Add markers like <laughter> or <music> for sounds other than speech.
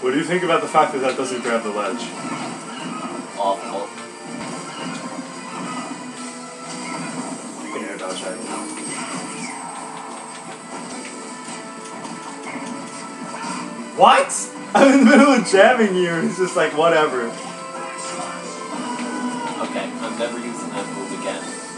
What do you think about the fact that that doesn't grab the ledge? Awful. You can air dodge that. What? <laughs> I'm in the middle of jamming you and it's just like, whatever. Okay, I'm never using that move again.